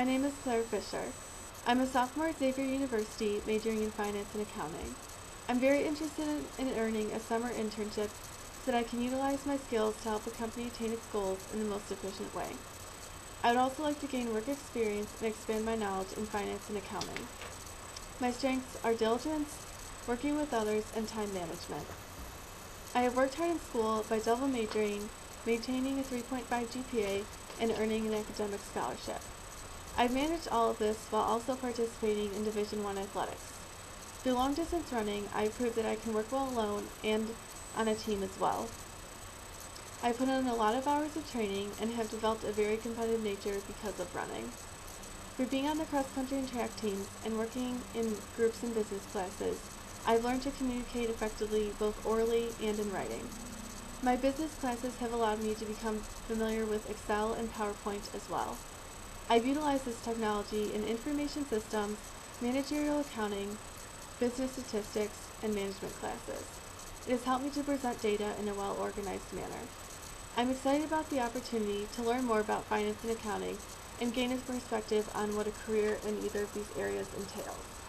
My name is Clare Fischer. I'm a sophomore at Xavier University majoring in finance and accounting. I'm very interested in, in earning a summer internship so that I can utilize my skills to help a company attain its goals in the most efficient way. I would also like to gain work experience and expand my knowledge in finance and accounting. My strengths are diligence, working with others, and time management. I have worked hard in school by double majoring, maintaining a 3.5 GPA, and earning an academic scholarship. I've managed all of this while also participating in Division 1 athletics. Through long distance running, I've proved that I can work well alone and on a team as well. I put in a lot of hours of training and have developed a very competitive nature because of running. Through being on the cross country and track teams and working in groups and business classes, I've learned to communicate effectively both orally and in writing. My business classes have allowed me to become familiar with Excel and PowerPoint as well. I've utilized this technology in information systems, managerial accounting, business statistics, and management classes. It has helped me to present data in a well-organized manner. I'm excited about the opportunity to learn more about finance and accounting and gain a perspective on what a career in either of these areas entails.